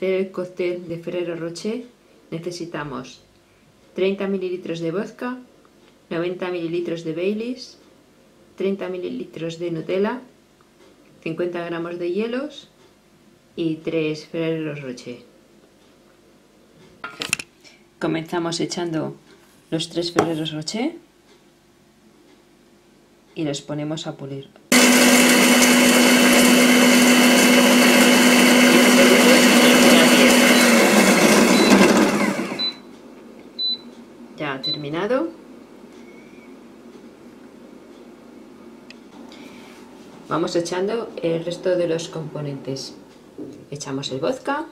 hacer el cóctel de Ferrero Rocher necesitamos 30 ml de vodka, 90 ml de Baileys, 30 ml de Nutella, 50 gramos de hielos y 3 Ferrero Rocher. Comenzamos echando los 3 Ferrero Rocher y los ponemos a pulir. Ya ha Vamos echando el resto de los componentes. Echamos el vodka,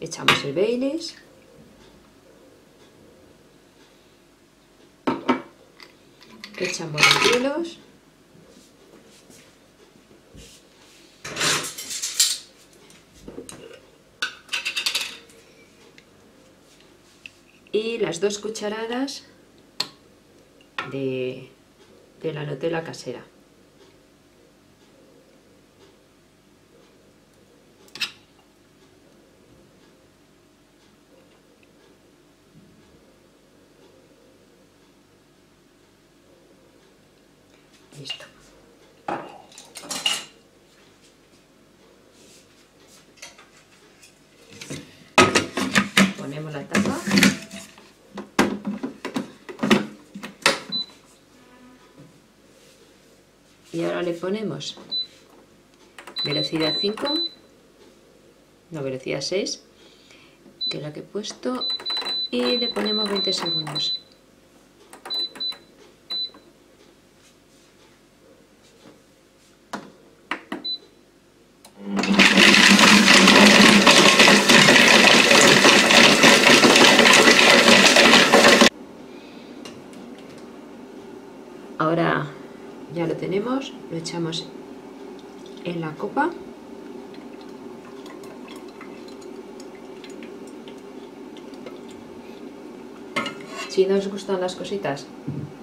echamos el Baileys, echamos los hielos, y las dos cucharadas de, de la Nutella casera. Listo la tapa. Y ahora le ponemos velocidad 5, no, velocidad 6, que es la que he puesto, y le ponemos 20 segundos. Ahora ya lo tenemos, lo echamos en la copa. Si no os gustan las cositas,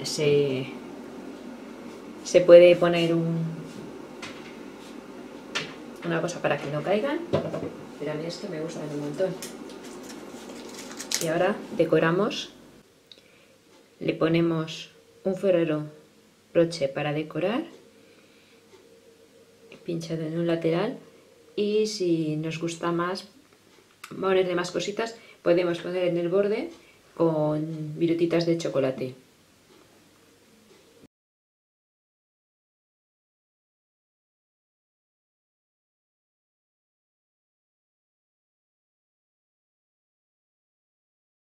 se, se puede poner un, una cosa para que no caigan, pero a mí es que me gustan un montón. Y ahora decoramos, le ponemos un ferrero para decorar, pinchado en un lateral y si nos gusta más ponerle más cositas podemos poner en el borde con virutitas de chocolate.